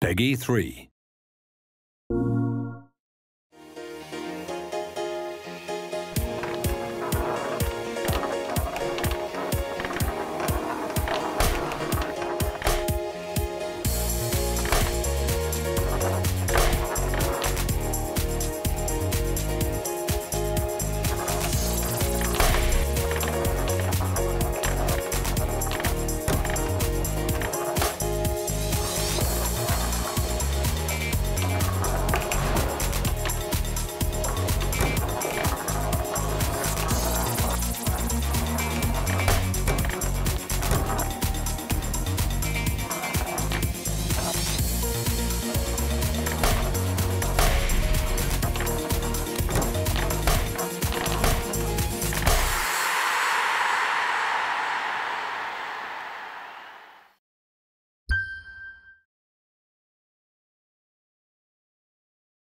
Peggy 3.